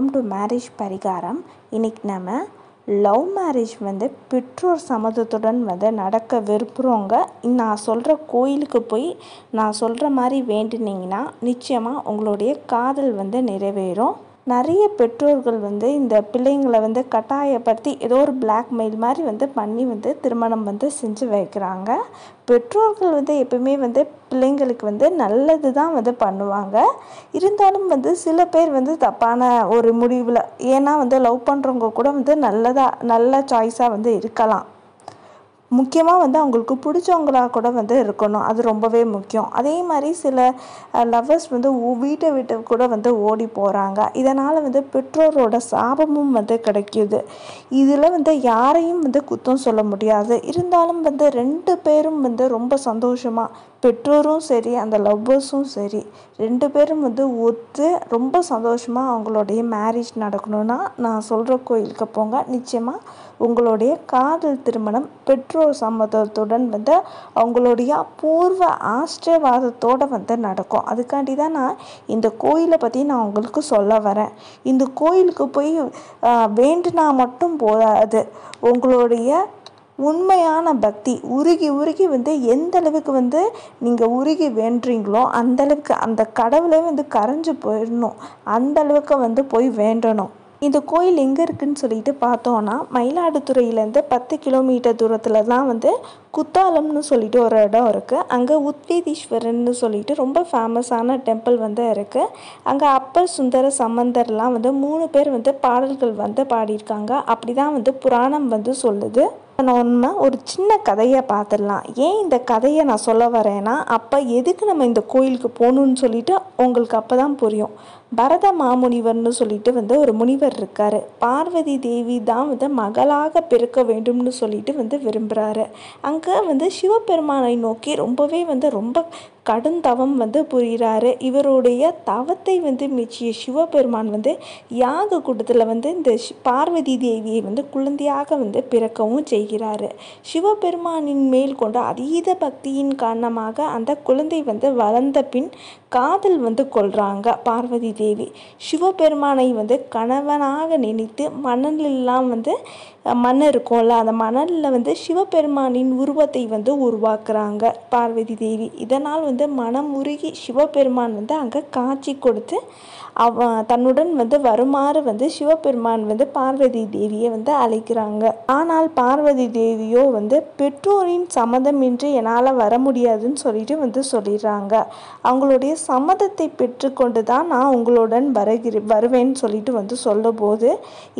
Welcome to marriage பரிகாரம். இன்னைக்கு நம்ம லவ் மேரேஜ் வந்து பெற்றோர் சம்மதத்துடன் வந்து நடக்க விரும்புகிறவங்க நான் சொல்கிற கோயிலுக்கு போய் நான் சொல்கிற மாதிரி வேண்டினீங்கன்னா நிச்சயமாக உங்களுடைய காதல் வந்து நிறைவேறும். நிறைய பெற்றோர்கள் வந்து இந்த பிள்ளைங்களை வந்து கட்டாயப்படுத்தி ஏதோ ஒரு பிளாக்மெயில் மாதிரி வந்து பண்ணி வந்து திருமணம் வந்து செஞ்சு வைக்கிறாங்க. பெற்றோர்கள் வந்து எப்பவுமே வந்து பிள்ளைங்களுக்கு வந்து நல்லது தான் வந்து பண்ணுவாங்க. இருந்தாலும் வந்து சில பேர் வந்து தப்பான ஒரு முடிவில் ஏன்னா வந்து லவ் பண்ணுறவங்க கூட வந்து நல்லதாக நல்ல சாய்ஸாக வந்து இருக்கலாம். முக்கியமாக வந்து அவங்களுக்கு பிடிச்சவங்களாக கூட வந்து இருக்கணும். அது ரொம்பவே முக்கியம். அதே மாதிரி சில லவ்வர்ஸ் வந்து வீட்டை விட்டு கூட வந்து ஓடி போகிறாங்க இதனால் வந்து பெற்றோரோட சாபமும் வந்து கிடைக்கிது. இதில் வந்து யாரையும் வந்து குத்தம் சொல்ல முடியாது. இருந்தாலும் வந்து ரெண்டு பேரும் வந்து ரொம்ப சந்தோஷமாக பெற்றோரும் சரி அந்த லவ்வர்ஸும் சரி ரெண்டு பேரும் வந்து ஒத்து ரொம்ப சந்தோஷமாக அவங்களுடைய மேரேஜ் நடக்கணும்னா நான் சொல்கிற கோயிலுக்கு போங்க. நிச்சயமாக உங்களுடைய காதல் திருமணம் பெற்றோர் சம்மதத்துடன் வந்து அவங்களுடைய பூர்வ ஆசிர்வாதத்தோடு வந்து நடக்கும். அதுக்காண்டி தான் நான் இந்த கோயிலை பற்றி நான் உங்களுக்கு சொல்ல வரேன். இந்த கோயிலுக்கு போய் வேண்டுனா மட்டும் போதாது. உங்களுடைய உண்மையான பக்தி உருகி உருகி வந்து எந்த அளவுக்கு வந்து நீங்கள் உருகி வேண்டுறீங்களோ அந்தளவுக்கு அந்த கடவுளே வந்து கரைஞ்சு போயிடணும். அந்தளவுக்கு வந்து போய் வேண்டணும். இந்த கோயில் எங்கே இருக்குதுன்னு சொல்லிட்டு பார்த்தோன்னா மயிலாடுதுறையிலேருந்து பத்து கிலோமீட்டர் தூரத்தில் தான் வந்து குத்தாலம்னு சொல்லிட்டு ஒரு இடம் இருக்குது அங்கே உத்வேதீஸ்வரன்னு சொல்லிட்டு ரொம்ப ஃபேமஸான டெம்பிள் வந்து இருக்குது அங்கே அப்பர் சுந்தர சம்பந்தர்லாம் வந்து மூணு பேர் வந்து பாடல்கள் வந்து பாடியிருக்காங்க. அப்படி தான் வந்து புராணம் வந்து சொல்லுது. நம்ம ஒரு சின்ன கதையை பார்த்துடலாம். ஏன் இந்த கதையை நான் சொல்ல வரேன்னா அப்போ எதுக்கு நம்ம இந்த கோயிலுக்கு போகணுன்னு சொல்லிட்டு உங்களுக்கு அப்போ தான் புரியும். பரத மாமுனிவர்னு சொல்லிட்டு வந்து ஒரு முனிவர் இருக்கார். பார்வதி தேவி தான் வந்து மகளாக பிறக்க வேண்டும்னு சொல்லிட்டு வந்து விரும்புகிறாரு அங்கே வந்து சிவபெருமானை நோக்கி ரொம்பவே வந்து ரொம்ப கடுந்தவம் வந்து புரிகிறாரு இவருடைய தவத்தை வந்து மெச்சிய சிவபெருமான் வந்து யாக கூட்டத்தில் வந்து இந்த ஷி- பார்வதி தேவியை வந்து குழந்தையாக வந்து பிறக்கவும் செய்கிறாரு. சிவபெருமானின் மேல் கொண்ட அதீத பக்தியின் காரணமாக அந்த குழந்தை வந்து வளர்ந்த பின் காதல் வந்து கொள்றாங்க பார்வதி தேவி. சிவபெருமானை வந்து கணவனாக நினைத்து மணலெல்லாம் வந்து மண் இருக்கும்ல அந்த மணலில் வந்து சிவபெருமானின் உருவத்தை வந்து உருவாக்குறாங்க பார்வதி தேவி. இதனால் வந்து மனம் உருகி சிவபெருமான் வந்து அங்கே காட்சி கொடுத்து அவ தன்னுடன் வந்து வருமாறு வந்து சிவபெருமான் வந்து பார்வதி தேவியை வந்து அழைக்கிறாங்க. ஆனால் பார்வதி தேவியோ வந்து பெற்றோரின் சம்மதமின்றி என்னால் வர முடியாதுன்னு சொல்லிட்டு வந்து சொல்லிடுறாங்க. அவங்களுடைய சம்மதத்தை பெற்றுக்கொண்டு தான் நான் உங்களுடன் வருகிற வருவேன்னு சொல்லிட்டு வந்து சொல்லும்போது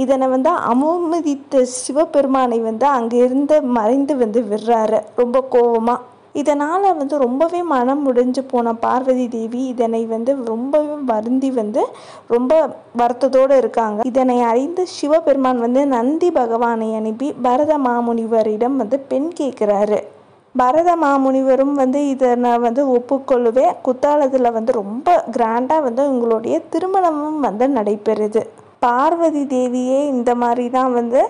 இதனை வந்து அமுமதித்த சிவபெருமானை வந்து அங்கிருந்து மறைந்து வந்து விடுறாரு. ரொம்ப கோவமாக இதனால் வந்து ரொம்பவே மனம் முடிஞ்சு போன பார்வதி தேவி இதனை வந்து ரொம்பவே வருந்தி வந்து ரொம்ப வருத்தத்தோடு இருக்காங்க. இதனை அறிந்த சிவபெருமான் வந்து நந்தி பகவானை அனுப்பி பரத மாமுனிவரிடம் வந்து பெண் கேட்குறாரு. பரத மாமுனிவரும் வந்து இதனை வந்து ஒப்புக்கொள்ளுவேன் குத்தாலத்தில் வந்து ரொம்ப கிராண்டாக வந்து உங்களுடைய திருமணமும் வந்து நடைபெறுது. பார்வதி தேவியே இந்த மாதிரி தான் வந்து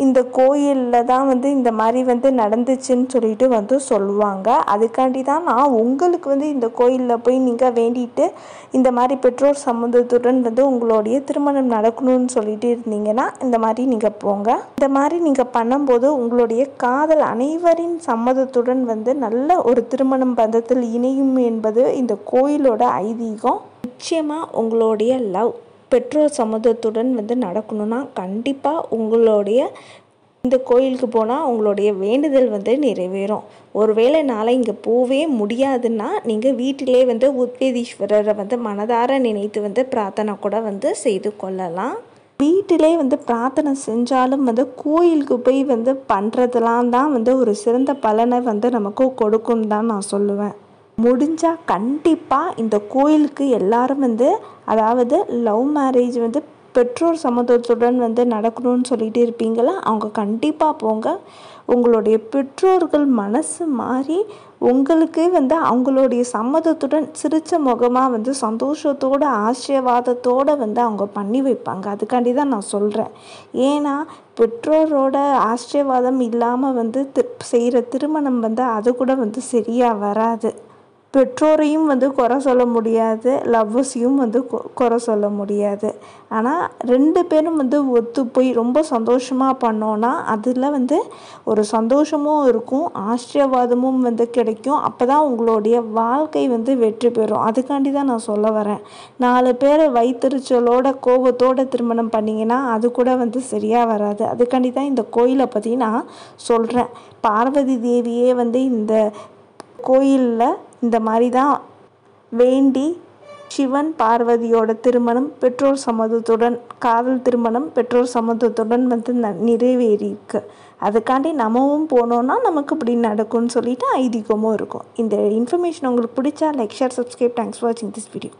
இந்த கோயிலில் தான் வந்து இந்த மாதிரி வந்து நடந்துச்சுன்னு சொல்லிட்டு வந்து சொல்லுவாங்க. அதுக்காண்டி தான் நான் உங்களுக்கு வந்து இந்த கோயிலில் போய் நீங்கள் வேண்டிட்டு இந்த மாதிரி பெற்றோர் சம்மந்தத்துடன் வந்து உங்களுடைய திருமணம் நடக்கணும்னு சொல்லிட்டு இருந்தீங்கன்னா இந்த மாதிரி நீங்கள் போங்க. இந்த மாதிரி நீங்கள் பண்ணும்போது உங்களுடைய காதல் அனைவரின் சம்மதத்துடன் வந்து நல்ல ஒரு திருமணம் பந்தத்தில் இணையும் என்பது இந்த கோயிலோட ஐதீகம். நிச்சயமாக உங்களுடைய லவ். பெற்றோர் சம்மதத்துடன் வந்து நடக்கணும்னா கண்டிப்பாக உங்களுடைய இந்த கோயிலுக்கு போனால் உங்களுடைய வேண்டுதல் வந்து நிறைவேறும். ஒருவேளை நாளை இங்கே போவே முடியாதுன்னா நீங்கள் வீட்டிலே வந்து உத்வேதீஸ்வரரை வந்து மனதார நினைத்து வந்து பிரார்த்தனை கூட வந்து செய்து கொள்ளலாம். வீட்டிலே வந்து பிரார்த்தனை செஞ்சாலும் வந்து கோயிலுக்கு போய் வந்து பண்ணுறதுலாம் தான் வந்து ஒரு சிறந்த பலனை வந்து நமக்கு கொடுக்கும் தான் நான் சொல்லுவேன். முடிஞ்சால் கண்டிப்பாக இந்த கோயிலுக்கு எல்லாரும் வந்து அதாவது லவ் மேரேஜ் வந்து பெற்றோர் சம்மதத்துடன் வந்து நடக்கணும்னு சொல்லிட்டு இருப்பீங்களா? அவங்க கண்டிப்பாக போங்க. உங்களுடைய பெற்றோர்கள் மனசு மாறி உங்களுக்கே வந்து அவங்களுடைய சம்மதத்துடன் சிரித்த முகமாக வந்து சந்தோஷத்தோட ஆசீர்வாதத்தோடு வந்து அவங்க பண்ணி வைப்பாங்க. அதுக்காண்டி தான் நான் சொல்கிறேன் ஏன்னா பெற்றோரோட ஆசீர்வாதம் இல்லாமல் வந்து செய்கிற திருமணம் வந்து அது கூட வந்து சரியாக வராது. பெற்றோரையும் வந்து குறை சொல்ல முடியாது லவ்வர்ஸையும் வந்து கொ- குறை சொல்ல முடியாது. ஆனால் ரெண்டு பேரும் வந்து ஒத்து போய் ரொம்ப சந்தோஷமாக பண்ணோன்னா அதில் வந்து ஒரு சந்தோஷமும் இருக்கும் ஆசீர்வாதமும் வந்து கிடைக்கும். அப்போ தான் உங்களுடைய வாழ்க்கை வந்து வெற்றி பெறும். அதுக்காண்டி தான் நான் சொல்ல வரேன். நாலு பேரை வைத்தறிச்சலோட கோபத்தோட திருமணம் பண்ணிங்கன்னா அது கூட வந்து சரியாக வராது. அதுக்காண்டி தான் இந்த கோயிலை பற்றி நான் சொல்கிறேன் பார்வதி தேவியே வந்து இந்த கோயிலில் இந்த மாதிரி தான் வேண்டி சிவன் பார்வதியோட திருமணம் பெற்றோர் சம்மதத்துடன் காதல் திருமணம் பெற்றோர் சம்மதத்துடன் வந்து ந நிறைவேறியிருக்கு. அதுக்காண்டி நம்மவும் போனோன்னா நமக்கு இப்படி நடக்கும்னு சொல்லிட்டு ஐதீகமும் இருக்கும். இந்த இன்ஃபர்மேஷன் உங்களுக்கு பிடிச்சா like share subscribe thanks for வாட்சிங் திஸ் வீடியோ